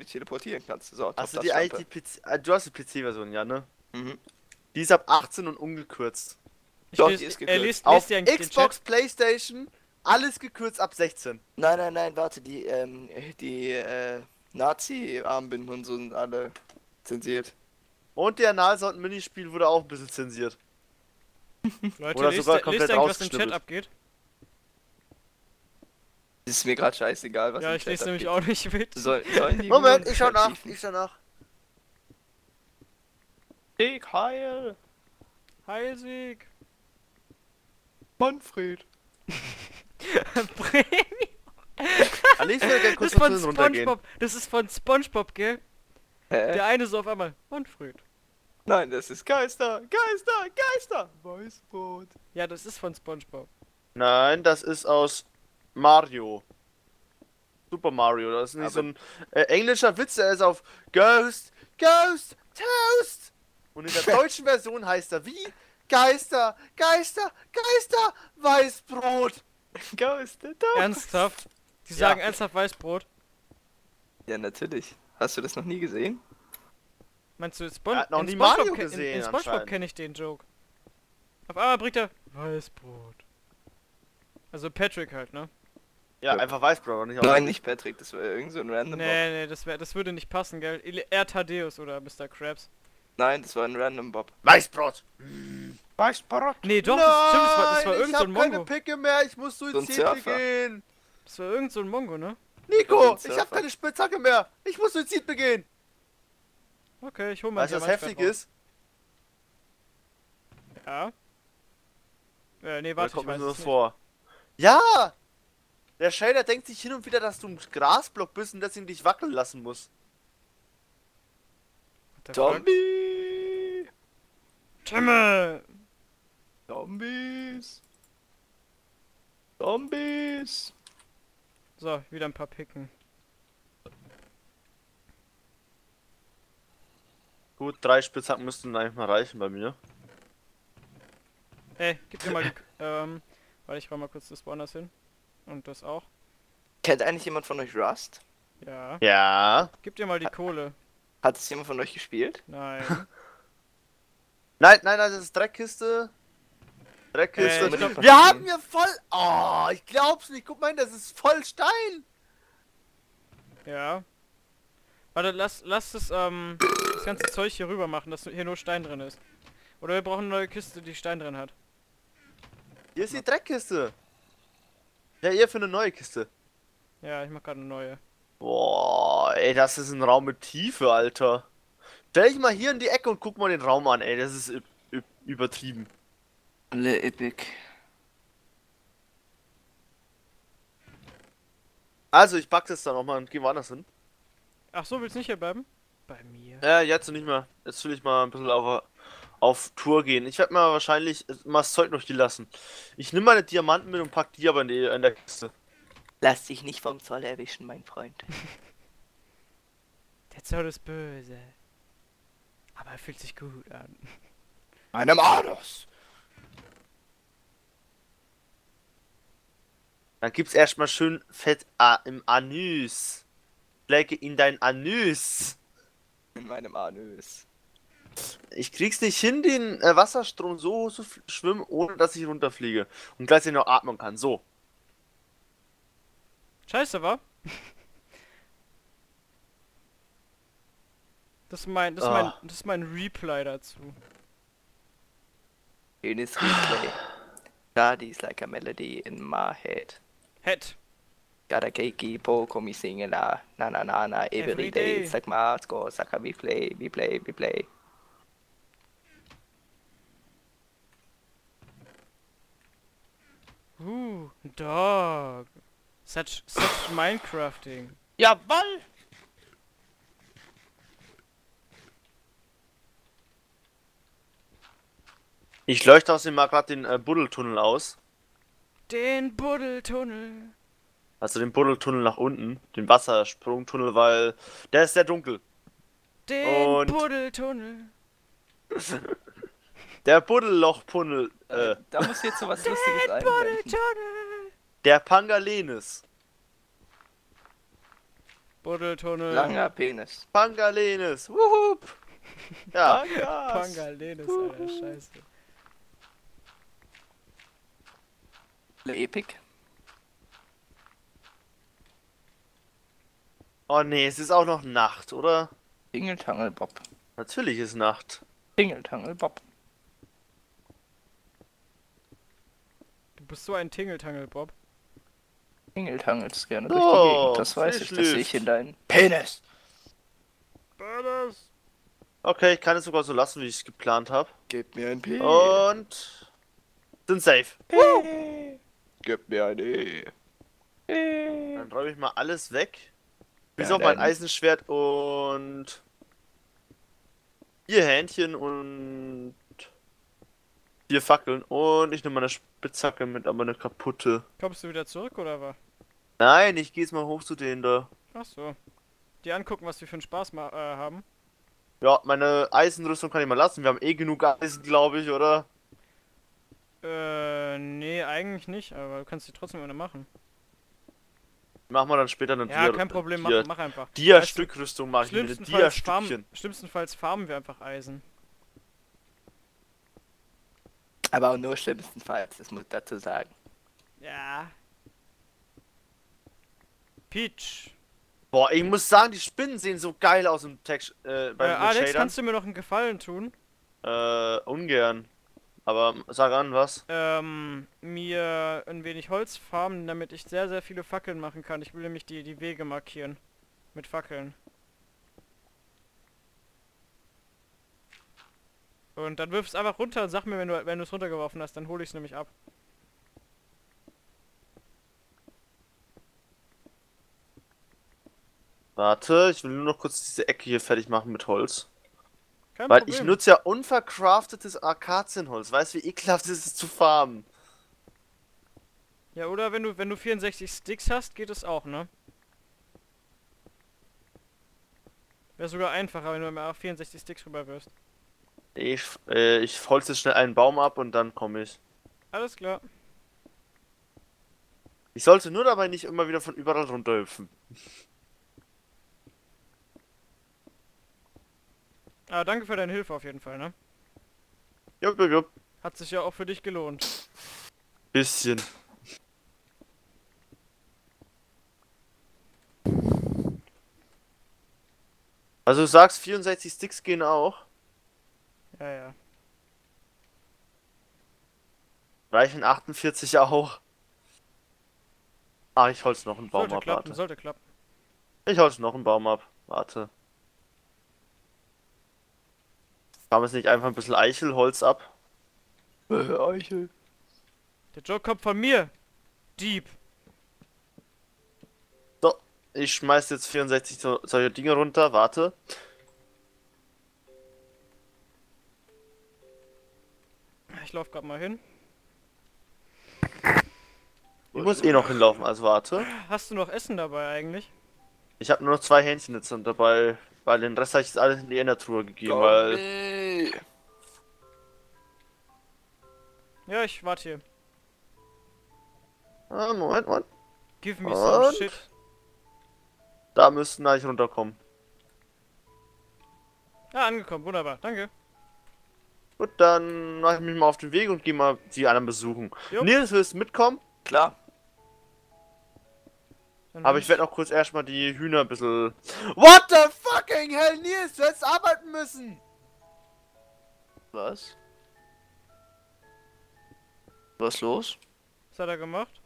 dich teleportieren kannst. So, Hast du die die PC, äh, du hast die PC-Version, ja, ne? Mhm. Die ist ab 18 und ungekürzt. Ich Doch, lese, die ist er gekürzt. liest, Auf liest Xbox? Playstation, alles gekürzt ab 16. Nein, nein, nein, warte, die, ähm, die, äh, Nazi-Armbinden und so sind alle zensiert. Und der Analsound-Minispiel wurde auch ein bisschen zensiert. Leute, Oder lest, sogar komplett lest eigentlich, was im Chat abgeht? Ist mir gerade scheißegal, was ja, ich lese nämlich auch nicht mit. Soll, Moment, ich schau nach, ich schau nach. Dick Heil! Manfred! Nee, ich würde gerne Das ist von. Spongebob. Das ist von Spongebob, gell? Hä? Der eine so auf einmal. Manfred. Nein, das ist Geister! Geister! Geister! Weißbrot! Ja, das ist von Spongebob. Nein, das ist aus Mario. Super Mario, das ist nicht Aber- so ein äh, englischer Witz, der ist auf Ghost, Ghost, Toast. Und in der deutschen Version heißt er wie? Geister, Geister, Geister, Weißbrot. Geister! Doch! Ernsthaft? Die Ja. sagen ernsthaft Weißbrot? Ja, natürlich. Hast du das noch nie gesehen? Meinst du Spon hat noch in nie SpongeBob Mario ke- in, gesehen, in SpongeBob kenne ich den Joke. Auf einmal bringt er Weißbrot. Also Patrick halt, ne? Ja, Ja. einfach Weißbrot, aber nicht auf Nein, nicht Patrick, das war irgend so ein random Bob. Nee, nee, das, wär, das würde nicht passen, gell? Er Thaddeus oder Mr. Krabs. Nein, das war ein random Bob. Weißbrot. Weißbrot! Nee, doch, das stimmt, das war, das war Nein, irgend ich so hab ein keine Mongo. Picke mehr, ich muss ein Suizid begehen. Das war irgend so ein Mongo, ne? Nico, So ich hab keine Spitzhacke mehr. Ich muss Suizid begehen. Okay, ich hol mal Weißt du, was heftig ist? Ja. Äh, nee, Warte, warte, kommt ich mir weiß nur es nicht. vor. Ja! Der Shader denkt sich hin und wieder, dass du ein Grasblock bist und deswegen dich wackeln lassen muss. Zombie! Timme! Zombies! Zombies! So, wieder ein paar Picken. Gut, drei Spitzhacken müssten eigentlich mal reichen bei mir. Ey, gib mir mal die... ähm, warte, ich räum mal kurz das Spawners hin. Und das auch. Kennt eigentlich jemand von euch Rust? Ja. Ja. Gib dir mal die Kohle. Hat es jemand von euch gespielt? Nein. Nein, nein, nein, das ist Dreckkiste. Dreckkiste. Äh, glaub- Wir haben hier voll. Oh, ich glaub's nicht. Guck mal, das ist voll Stein. Ja. Warte, lass, lass das, ähm, das ganze Zeug hier rüber machen, dass hier nur Stein drin ist. Oder wir brauchen eine neue Kiste, die Stein drin hat. Hier ist die Dreckkiste. Ja, ihr für eine neue Kiste. Ja, ich mach gerade eine neue. Boah, ey, das ist ein Raum mit Tiefe, Alter. Stell dich mal hier in die Ecke und guck mal den Raum an, ey. Das ist üb- üb- übertrieben. Le Epic. Also, ich pack das dann nochmal und geh woanders hin. Ach so, willst du nicht hier bleiben? Bei mir. Ja, jetzt nicht mehr. Jetzt will ich mal ein bisschen auf, auf Tour gehen. Ich werde mal wahrscheinlich mal das Zeug noch hier lassen. Ich nehme meine Diamanten mit und pack die aber in, die, in der Kiste. Lass dich nicht vom Zoll erwischen, mein Freund. Der Zoll ist böse. Aber er fühlt sich gut an. Meine Manos! Dann gibt's erstmal schön Fett A im Anus. Schläge in dein Anus. In meinem Anus. Ich krieg's nicht hin, den äh, Wasserstrom so zu f- schwimmen, ohne dass ich runterfliege. Und gleichzeitig noch atmen kann. So. Scheiße, wa? Das ist mein, das ist mein, Ah. das ist mein Reply dazu. Schönes Replay. Daddy's like a melody in my head. Head. Got a cakey poke me singing la na na na na every Every day. day. It's like my score, sucker we play, we play, we play. Ooh, dog. Such, such Minecrafting. Jawoll! Ich leuchte außerdem mal gerade den äh, Buddeltunnel aus. Den Buddeltunnel. Also den Buddeltunnel nach unten. Den Wassersprungtunnel, weil der ist sehr dunkel. Den Und- Buddeltunnel. Der Buddellochtunnel. Äh, Da muss jetzt so was Lustiges einblenden. Buddeltunnel. der Pangalenis. Buddeltunnel. Langer Penis. Pangalenes. Wuhup. Ja. Pangalenes, Alter, scheiße. Epic. oh nee, es ist auch noch Nacht, oder? Tingeltangel Bob. Natürlich ist Nacht. Tingeltangel Bob. Du bist so ein Tingeltangel, Bob. Tingeltangelst gerne durch die Gegend. Das weiß ich. Das sehe ich in deinen Penis. Badass. Okay, ich kann es sogar so lassen, wie ich es geplant habe. Gib mir ein P. Und sind safe. Gib mir ein E. E. Dann räume ich mal alles weg. Bis Ja, auf mein Eisenschwert und vier Hähnchen und vier Fackeln und ich nehme meine Spitzhacke mit, aber eine kaputte. Kommst du wieder zurück oder was? Nein, ich gehe jetzt mal hoch zu denen da. Ach so. Die angucken, was wir für einen Spaß ma äh, haben. Ja, meine Eisenrüstung kann ich mal lassen. Wir haben eh genug Eisen, glaube ich, oder? Äh, nee, eigentlich nicht, aber du kannst die trotzdem eine machen. Machen wir dann später eine Ja, Dia- kein Problem, mach, Dia- mach einfach. Dia-Stückrüstung mache ich mir. Dia-Stückchen. schlimmstenfalls farmen wir einfach Eisen. Aber auch nur schlimmstenfalls, das muss ich dazu sagen. Ja. Peach. Boah, ich muss sagen, die Spinnen sehen so geil aus im Text, äh, Äh, beim Alex, Shadern. kannst du mir noch einen Gefallen tun? Äh, ungern. Aber sag an, was? Ähm, mir ein wenig Holz farmen, damit ich sehr, sehr viele Fackeln machen kann. Ich will nämlich die, die Wege markieren. Mit Fackeln. Und dann wirf es einfach runter und sag mir, wenn du wenn du es runtergeworfen hast, dann hole ich es nämlich ab. Warte, ich will nur noch kurz diese Ecke hier fertig machen mit Holz. Kein Weil Problem. ich nutze ja unvercraftetes Akazienholz. Weißt du, wie ekelhaft es ist zu farmen? Ja, oder wenn du wenn du 64 Sticks hast, geht es auch, ne? Wäre sogar einfacher, wenn du mir auf 64 Sticks rüber wirst. Ich, äh, ich holz jetzt schnell einen Baum ab und dann komme ich. Alles klar. Ich sollte nur dabei nicht immer wieder von überall runterhüpfen. Ah, danke für deine Hilfe auf jeden Fall, ne? Jupp, jupp, jupp. Hat sich ja auch für dich gelohnt. Bisschen. Also du sagst 64 Sticks gehen auch. Ja, ja. Reichen 48 auch. Ah, ich holz noch einen Baum Sollte ab, klappen, warte. sollte klappen. Ich holz noch einen Baum ab, warte. Haben wir jetzt nicht einfach ein bisschen Eichelholz ab? Äh, Eichel. Der Joke kommt von mir. Dieb. So, ich schmeiß jetzt 64 so, solche Dinge runter, warte. Ich lauf grad mal hin. Ich muss eh noch hinlaufen, also warte. Hast du noch Essen dabei eigentlich? Ich habe nur noch zwei Hähnchen jetzt dabei, weil den Rest habe ich jetzt alles in die Endertruhe gegeben, weil... Gummi. Ja, ich warte hier. Ah, Moment, Moment. Give me some Und? shit. Da müssten eigentlich runterkommen. Ja, angekommen. Wunderbar. Danke. Gut, dann mache ich mich mal auf den Weg und gehe mal die anderen besuchen. Jo. Nils, willst du mitkommen? Klar. Dann Aber ich werde auch kurz erstmal die Hühner ein bisschen... What the fucking hell, Nils? Du hättest arbeiten müssen! Was? Was los? Was hat er gemacht?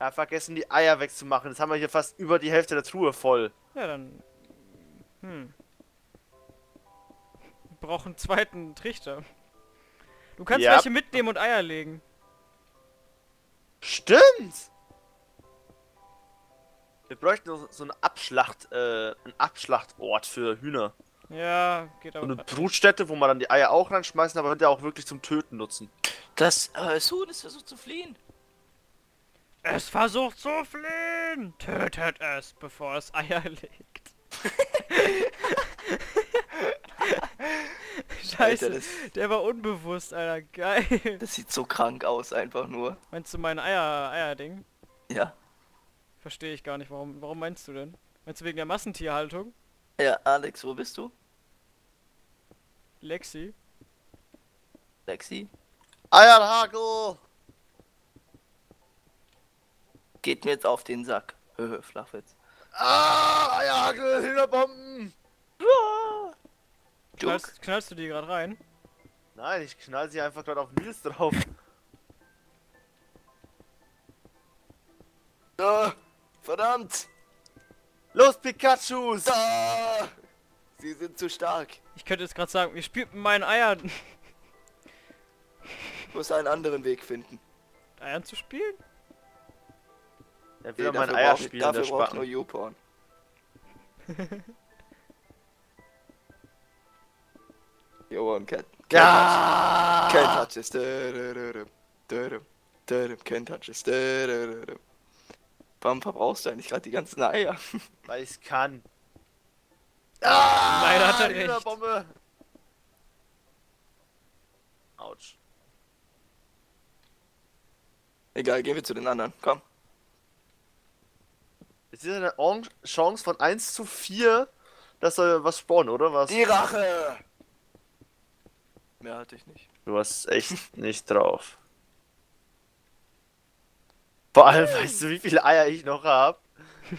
Er hat vergessen, die Eier wegzumachen. Jetzt haben wir hier fast über die Hälfte der Truhe voll. Ja, dann... Hm. Brauchen einen zweiten Trichter. Du kannst Ja. welche mitnehmen und Eier legen. Stimmt! Wir bräuchten so eine Abschlacht, äh, einen Abschlachtort für Hühner. Ja, geht So aber... eine Brutstätte, wo man dann die Eier auch reinschmeißen, aber ja auch wirklich zum Töten nutzen. Das äh, Huhn ist versucht zu fliehen. Es versucht zu fliehen! Tötet es, bevor es Eier legt. Scheiße, Alter, das, der war unbewusst, Alter. Geil. das sieht so krank aus, einfach nur. Meinst du mein Eier, Eier-Ding? Ja. Verstehe ich gar nicht. Warum, warum meinst du denn? Meinst du wegen der Massentierhaltung? Ja, Alex, wo bist du? Lexi? Lexi? Eierhagel! Geht mir jetzt auf den Sack. Höhö, Flachwitz. Ah, Eierhagel, Hühnerbomben! Ah! Knallst, knallst du die gerade rein? Nein, ich knall sie einfach gerade auf Nils drauf. Ah, verdammt! Los, Pikachus! Ah, sie sind zu stark. Ich könnte jetzt gerade sagen, ihr spielt mit meinen Eiern. Ich muss einen anderen Weg finden. Eiern zu spielen? Er Nee, will mein dafür Eier spielen, der Dafür braucht nur Spacken. YouPorn. Jo, und Cat. Ja! Can't touch this. Can't touch this. Warum verbrauchst du eigentlich gerade die ganzen Eier? Weil ich kann. Ah, Leider hat er recht. Hühnerbombe! Autsch. Egal, gehen wir zu den anderen. Komm. Es ist eine Chance von 1 zu 4, dass er was spawnen, oder was? Die Rache! Mehr hatte ich nicht. Du hast echt nicht drauf. Vor allem weißt du, wie viele Eier ich noch hab?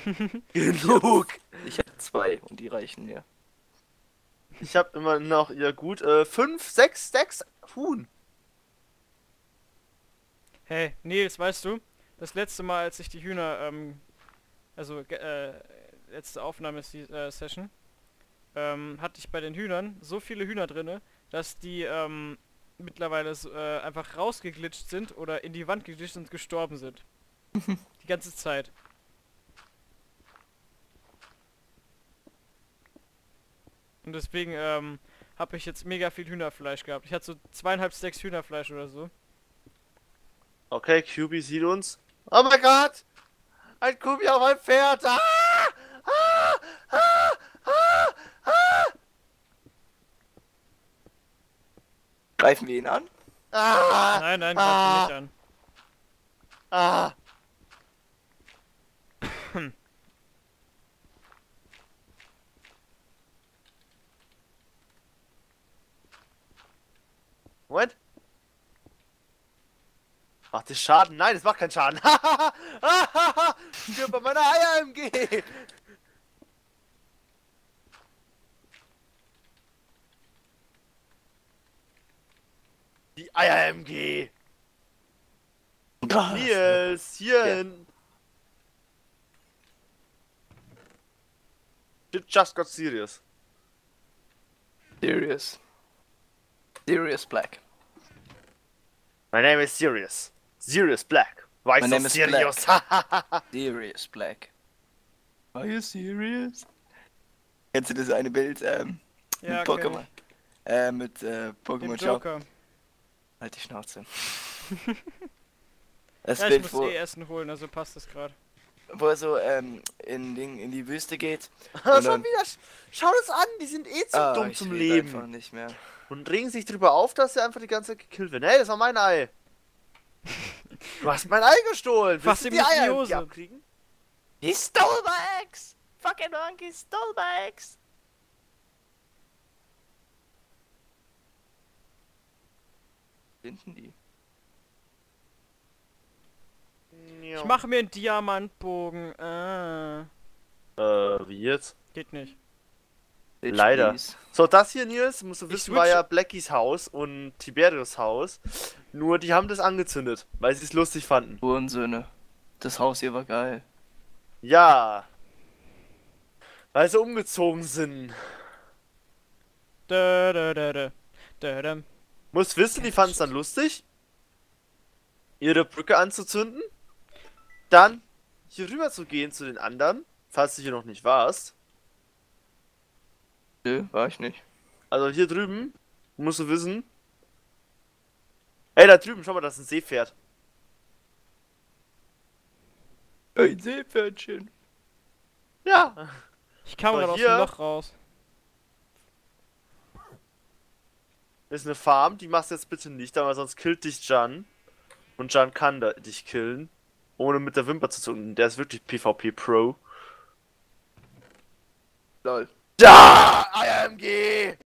Genug! Ich hatte zwei und die reichen mir. Ich hab immer noch, ja gut, äh, 5, 6 Stacks Huhn. Hey, Nils, weißt du, das letzte Mal, als ich die Hühner, ähm, also, ge- äh, letzte Aufnahme ist die äh, Session, ähm, hatte ich bei den Hühnern so viele Hühner drinne, dass die, ähm, mittlerweile so, äh, einfach rausgeglitscht sind oder in die Wand geglitscht und gestorben sind. die ganze Zeit. Und deswegen, ähm, habe ich jetzt mega viel Hühnerfleisch gehabt. Ich hatte so zweieinhalb Stacks Hühnerfleisch oder so. Okay, QB sieht uns. Oh mein Gott! Ein Kubi auf ein Pferd! Ah! Ah! Ah! Ah! Ah! Greifen wir ihn an? Ah! Nein, nein, ah, greif mich nicht an. Ah! Moment. Macht das Schaden? Nein, es macht keinen Schaden. Stirb bei meiner Eier-MG. Eier-MG. Nils, hier Ja. hin. It just got serious. Sirius. Sirius Black. My name is Sirius. Sirius Black. Why My so name is serious? Sirius Black. Are you serious? Kennst du das eine Bild ähm, Ja, mit Pokémon? Äh, mit äh. Pokémon Shop. Halt die Schnauze. das Ja, ich Bild, muss wo, eh Essen holen, also passt das gerade. wo er so ähm, in, Ding, in die Wüste geht. Schon Und dann- wieder. Schau das an, die sind eh zu Ah, dumm ich zum Leben. einfach nicht mehr. Und regen sich drüber auf, dass sie einfach die ganze Zeit gekillt werden. Hey, das war mein Ei. Du hast mein Ei gestohlen. Willst du die die Eier Hose. abkriegen? He stole my eggs! Fucking monkey stole my eggs! Finden die? Ich mache mir einen Diamantbogen. Äh, Äh, wie jetzt? geht nicht. Leider. please. So, das hier, Nils, musst du wissen, war ja Blackies Haus und Tiberius Haus. Nur die haben das angezündet, weil sie es lustig fanden. Hurensöhne. Das Haus hier war geil. Ja. Weil sie umgezogen sind. Da, da, da, da. Da, da. Muss wissen, die fanden es dann lustig, ihre Brücke anzuzünden, dann hier rüber zu gehen zu den anderen, falls du hier noch nicht warst. Nö, war ich nicht. Also hier drüben, musst du wissen. Ey, da drüben, schau mal, das ist ein Seepferd. Ein Seepferdchen. Ja. Ich kam gerade aus dem Loch raus. Ist eine Farm, die machst du jetzt bitte nicht, aber sonst killt dich Jan. Und Jan kann da dich killen. Ohne mit der Wimper zu zucken. Der ist wirklich PvP Pro. Lol. Ja, IMG!